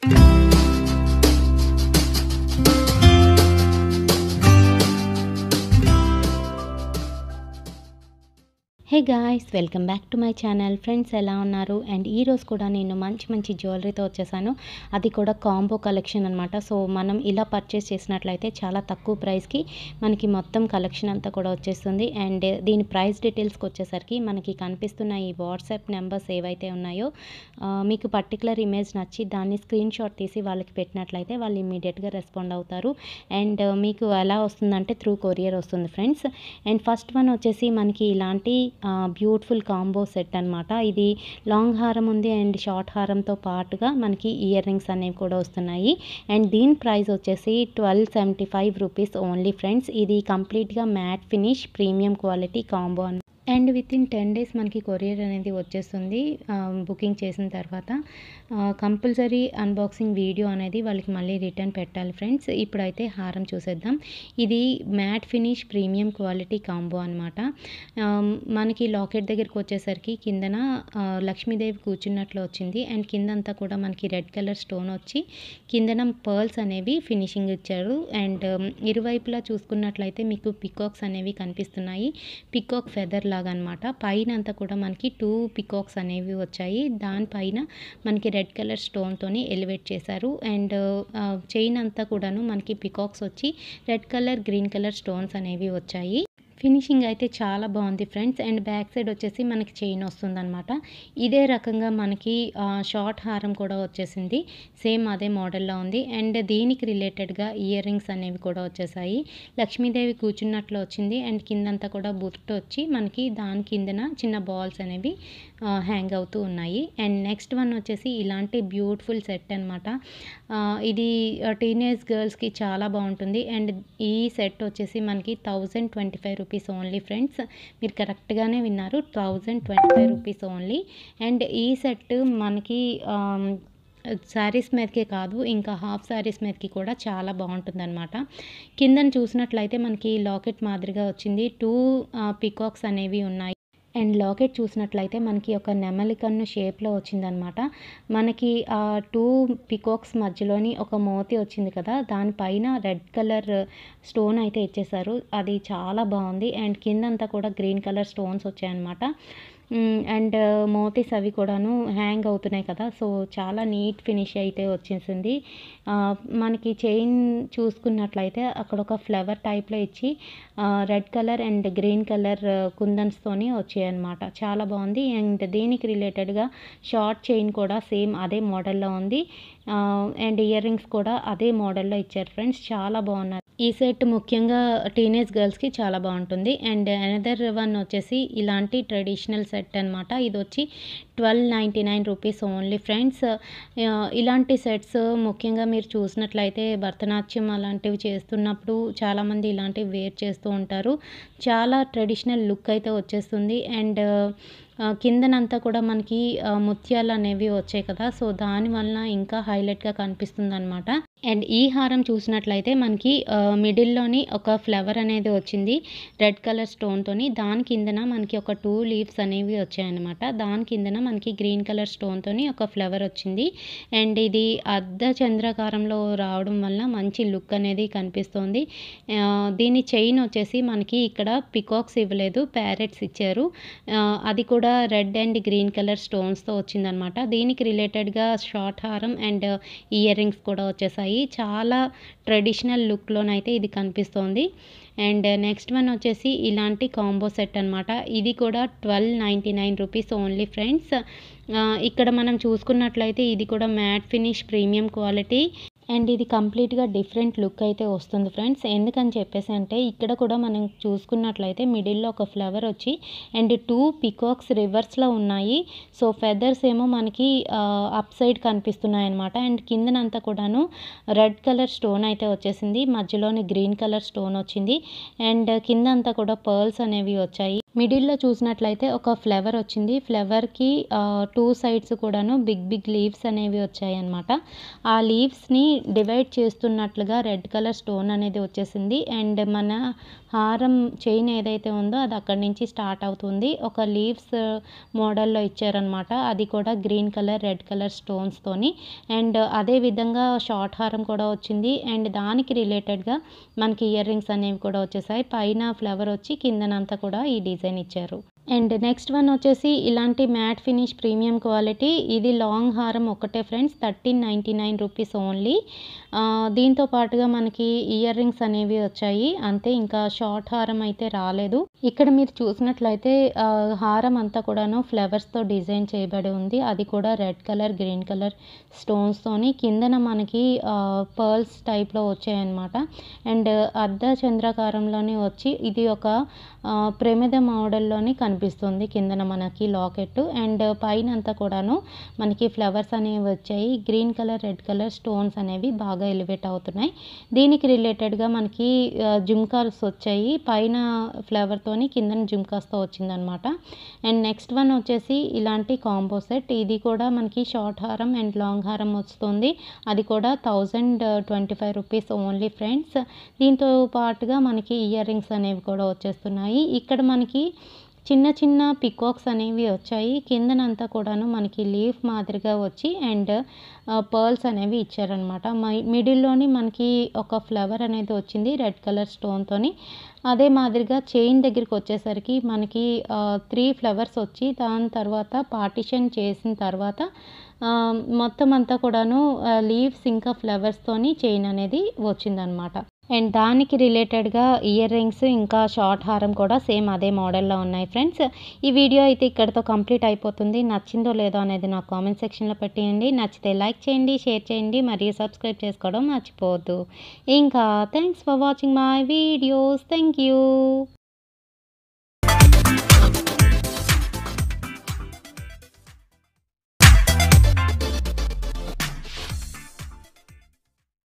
thank you. Hey guys welcome back to my channel friends ఎలా ఉన్నారు? And ఈరోజు కూడా నేను మంచి మంచి జ్యువెలరీతో వచ్చేసాను. అది కూడా కాంబో కలెక్షన్ అనమాట సో మనం ఇలా పర్చేస్ చేసినట్లయితే చాలా తక్కువ ప్రైస్కి మనకి మొత్తం కలెక్షన్ అంతా కూడా వచ్చేస్తుంది. అండ్ దీని ప్రైస్ డీటెయిల్స్కి వచ్చేసరికి మనకి కనిపిస్తున్న ఈ వాట్సాప్ నెంబర్స్ ఏవైతే ఉన్నాయో మీకు పర్టికులర్ ఇమేజ్ నచ్చి దాన్ని స్క్రీన్ షాట్ తీసి వాళ్ళకి పెట్టినట్లయితే వాళ్ళు ఇమీడియట్గా రెస్పాండ్ అవుతారు. అండ్ మీకు ఎలా వస్తుందంటే త్రూ కొరియర్ వస్తుంది ఫ్రెండ్స్ అండ్ ఫస్ట్ వన్ వచ్చేసి మనకి ఇలాంటి బ్యూటిఫుల్ కాంబో సెట్ అనమాట ఇది లాంగ్ హారం ఉంది అండ్ షార్ట్ హారంతో పాటుగా మనకి ఇయర్ రింగ్స్ అనేవి కూడా వస్తున్నాయి. అండ్ దీని ప్రైస్ వచ్చేసి twelve seventy five rupees only friends. ఇది కంప్లీట్గా matte finish premium quality combo అని and with in ten days మనకి కొరియర్ అనేది వచ్చేస్తుంది బుకింగ్ చేసిన తర్వాత. కంపల్సరీ అన్బాక్సింగ్ వీడియో అనేది వాళ్ళకి మళ్ళీ రిటర్న్ పెట్టాలి ఫ్రెండ్స్. ఇప్పుడైతే హారం చూసేద్దాం. ఇది matte finish premium quality combo అనమాట మనకి లాకెట్ దగ్గరికి వచ్చేసరికి కిందన లక్ష్మీదేవి కూర్చున్నట్లు వచ్చింది. అండ్ కిందంతా కూడా మనకి రెడ్ కలర్ స్టోన్ వచ్చి కిందన పర్ల్స్ అనేవి ఫినిషింగ్ ఇచ్చారు. అండ్ ఇరువైపులా చూసుకున్నట్లయితే మీకు పికాక్స్ అనేవి కనిపిస్తున్నాయి. పికాక్ ఫెదర్ లాగా అనమాట పైన అంతా కూడా మనకి టూ పికాక్స్ అనేవి వచ్చాయి. దానిపైన మనకి రెడ్ కలర్ స్టోన్తోని ఎలివేట్ చేశారు. అండ్ చైన్ అంతా కూడాను మనకి పికాక్స్ వచ్చి red colour green colour stones అనేవి వచ్చాయి. ఫినిషింగ్ అయితే చాలా బాగుంది ఫ్రెండ్స్. అండ్ బ్యాక్ సైడ్ వచ్చేసి మనకి చైన్ వస్తుందన్నమాట. ఇదే రకంగా మనకి షార్ట్ హారం కూడా వచ్చేసింది. సేమ్ అదే మోడల్లో ఉంది. అండ్ దీనికి రిలేటెడ్గా ఇయర్ రింగ్స్ అనేవి కూడా వచ్చేసాయి. లక్ష్మీదేవి కూర్చున్నట్లు వచ్చింది. అండ్ కిందంతా కూడా బుట్ట వచ్చి మనకి దాని కిందన చిన్న బాల్స్ అనేవి హ్యాంగ్ అవుతూ ఉన్నాయి. అండ్ నెక్స్ట్ వన్ వచ్చేసి ఇలాంటి బ్యూటిఫుల్ సెట్ అనమాట ఇది టీనేజ్ గర్ల్స్కి చాలా బాగుంటుంది. అండ్ ఈ సెట్ వచ్చేసి మనకి thousand twenty five rupees only friends మీరు కరెక్ట్గానే విన్నారు. Thousand twenty five rupees only and ఈ సెట్ మనకి um, శారీస్ మీదకే కాదు ఇంకా హాఫ్ శారీస్ మీదకి కూడా చాలా బాగుంటుంది అనమాట కిందన చూసినట్లయితే మనకి లాకెట్ మాదిరిగా వచ్చింది. టూ పికాక్స్ uh, అనేవి ఉన్నాయి. అండ్ లాకెట్ చూసినట్లయితే మనకి ఒక నెమలికన్ను షేప్లో వచ్చిందనమాట. మనకి ఆ టూ పికాక్స్ మధ్యలోని ఒక మోతి వచ్చింది కదా దానిపైన రెడ్ కలర్ స్టోన్ అయితే ఇచ్చేసారు అది చాలా బాగుంది. అండ్ కిందంతా కూడా గ్రీన్ కలర్ స్టోన్స్ వచ్చాయన్నమాట. అండ్ మోతీస్ అవి కూడాను హ్యాంగ్ అవుతున్నాయి కదా సో చాలా నీట్ ఫినిష్ అయితే వచ్చేసింది. మనకి చైన్ చూసుకున్నట్లయితే అక్కడ ఒక ఫ్లవర్ టైప్లో ఇచ్చి red colour and green colour కుందన్స్తోని వచ్చాయన్నమాట. చాలా బాగుంది. అండ్ దీనికి రిలేటెడ్గా షార్ట్ చైన్ కూడా సేమ్ అదే మోడల్లో ఉంది. అండ్ ఇయర్ రింగ్స్ కూడా అదే మోడల్లో ఇచ్చారు ఫ్రెండ్స్. చాలా బాగున్నారు ఈ సెట్ ముఖ్యంగా టీనేజ్ గర్ల్స్కి చాలా బాగుంటుంది. అండ్ అనదర్ వన్ వచ్చేసి ఇలాంటి ట్రెడిషనల్ సెట్ అనమాట ఇది వచ్చి twelve ninety nine rupees only friends ఇలాంటి సెట్స్ ముఖ్యంగా మీరు చూసినట్లయితే భరతనాట్యం అలాంటివి చేస్తున్నప్పుడు చాలామంది ఇలాంటివి వేర్ చేస్తూ ఉంటారు. చాలా ట్రెడిషనల్ లుక్ అయితే వచ్చేస్తుంది. అండ్ కిందనంతా కూడా మనకి ముత్యాలు అనేవి వచ్చాయి కదా. సో దానివల్ల ఇంకా హైలైట్గా కనిపిస్తుంది అనమాట అండ్ ఈ హారం చూసినట్లయితే మనకి మిడిల్లోని ఒక ఫ్లవర్ అనేది వచ్చింది రెడ్ కలర్ స్టోన్తోని దాని కిందన మనకి ఒక టూ లీవ్స్ అనేవి వచ్చాయన్నమాట. దాని కిందన మనకి గ్రీన్ కలర్ స్టోన్తోని ఒక ఫ్లవర్ వచ్చింది. అండ్ ఇది అర్ధ చంద్రాకారంలో రావడం వల్ల మంచి లుక్ అనేది కనిపిస్తోంది. దీని చైన్ వచ్చేసి మనకి ఇక్కడ పికాక్స్ ఇవ్వలేదు ప్యారెట్స్ ఇచ్చారు. అది కూడా రెడ్ అండ్ గ్రీన్ కలర్ స్టోన్స్తో వచ్చిందనమాట. దీనికి రిలేటెడ్గా షార్ట్ హారం అండ్ ఇయర్ రింగ్స్ కూడా వచ్చేసాయి. చాలా ట్రెడిషనల్ లుక్లోనైతే ఇది కనిపిస్తోంది. అండ్ నెక్స్ట్ వన్ వచ్చేసి ఇలాంటి కాంబో సెట్ అనమాట. ఇది కూడా twelve ninety nine rupees only friends. ఇక్కడ మనం చూసుకున్నట్లయితే ఇది కూడా matte finish premium quality. And ఇది కంప్లీట్గా డిఫరెంట్ లుక్ అయితే వస్తుంది ఫ్రెండ్స్. ఎందుకని చెప్పేసి అంటే ఇక్కడ కూడా మనం చూసుకున్నట్లయితే మిడిల్లో ఒక ఫ్లవర్ వచ్చి అండ్ టూ పికాక్స్ రివర్స్లో ఉన్నాయి. సో ఫెదర్స్ ఏమో మనకి అప్ సైడ్ కనిపిస్తున్నాయి అనమాట అండ్ కిందనంతా కూడాను రెడ్ కలర్ స్టోన్ అయితే వచ్చేసింది. మధ్యలోని గ్రీన్ కలర్ స్టోన్ వచ్చింది. అండ్ కింద అంతా కూడా పర్ల్స్ అనేవి వచ్చాయి. మిడిల్లో చూసినట్లయితే ఒక ఫ్లవర్ వచ్చింది. ఫ్లవర్కి టూ సైడ్స్ కూడాను బిగ్ బిగ్ లీవ్స్ అనేవి వచ్చాయన్నమాట. ఆ లీవ్స్ని డివైడ్ చేస్తున్నట్లుగా రెడ్ కలర్ స్టోన్ అనేది వచ్చేసింది. అండ్ మన హారం చైన్ ఏదైతే ఉందో అది అక్కడి నుంచి స్టార్ట్ అవుతుంది. ఒక లీవ్స్ మోడల్లో ఇచ్చారనమాట అది కూడా గ్రీన్ కలర్ రెడ్ కలర్ స్టోన్స్తోని. అండ్ అదే విధంగా షార్ట్ హారం కూడా వచ్చింది. అండ్ దానికి రిలేటెడ్గా మనకి ఇయర్ రింగ్స్ అనేవి కూడా వచ్చేసాయి. పైన ఫ్లవర్ వచ్చి కిందనంతా కూడా ఈ డిజైన్ చేతనిచ్చారు అండ్ నెక్స్ట్ వన్ వచ్చేసి ఇలాంటి మ్యాట్ ఫినిష్ ప్రీమియం క్వాలిటీ. ఇది లాంగ్ హారం ఒకటే friends thirteen ninety nine rupees only. దీంతో పాటుగా మనకి ఇయర్ రింగ్స్ అనేవి వచ్చాయి. అంతే ఇంకా షార్ట్ హారం అయితే రాలేదు. ఇక్కడ మీరు చూసినట్లయితే హారం అంతా కూడాను ఫ్లవర్స్తో డిజైన్ చేయబడి ఉంది. అది కూడా రెడ్ కలర్ గ్రీన్ కలర్ స్టోన్స్తోని కిందన మనకి పర్ల్స్ టైప్లో వచ్చాయన్నమాట. అండ్ అర్ధ చంద్రాకారంలోని వచ్చి ఇది ఒక ప్రమిద మోడల్లోని కనిపిస్తుంది. కిందన మనకి లాకెట్ అండ్ పైన అంతా కూడాను మనకి ఫ్లవర్స్ అనేవి వచ్చాయి. Green colour red colour stones అనేవి బాగా ఎలివేట్ అవుతున్నాయి. దీనికి రిలేటెడ్గా మనకి జుమ్కాస్ వచ్చాయి. పైన ఫ్లవర్తోని కిందన జుమ్కాస్తో వచ్చిందనమాట. అండ్ నెక్స్ట్ వన్ వచ్చేసి ఇలాంటి కాంబో సెట్. ఇది కూడా మనకి షార్ట్ హారం అండ్ లాంగ్ హారం వస్తుంది. అది కూడా thousand twenty five rupees only friends. దీంతో పాటుగా మనకి ఇయర్ రింగ్స్ అనేవి కూడా వచ్చేస్తున్నాయి. ఇక్కడ మనకి చిన్న చిన్న పికాక్స్ అనేవి వచ్చాయి. కిందనంతా కూడాను మనకి లీఫ్ మాదిరిగా వచ్చి అండ్ పర్ల్స్ అనేవి ఇచ్చారనమాట మిడిల్లోని మనకి ఒక ఫ్లవర్ అనేది వచ్చింది రెడ్ కలర్ స్టోన్తోని అదే మాదిరిగా చైన్ దగ్గరికి వచ్చేసరికి మనకి త్రీ ఫ్లవర్స్ వచ్చి దాని తర్వాత పార్టిషన్ చేసిన తర్వాత మొత్తం అంతా కూడాను లీవ్స్ ఇంకా ఫ్లవర్స్తోని చైన్ అనేది వచ్చిందనమాట అండ్ దానికి రిలేటెడ్గా ఇయర్ రింగ్స్ ఇంకా షార్ట్ హారం కూడా సేమ్ అదే మోడల్లో ఉన్నాయి ఫ్రెండ్స్. ఈ వీడియో అయితే ఇక్కడతో కంప్లీట్ అయిపోతుంది. నచ్చిందో లేదో అనేది నాకు కామెంట్ సెక్షన్లో పెట్టేయండి. నచ్చితే లైక్ చేయండి షేర్ చేయండి మరియు సబ్స్క్రైబ్ చేసుకోవడం మర్చిపోవద్దు. ఇంకా thanks for watching my videos. Thank you.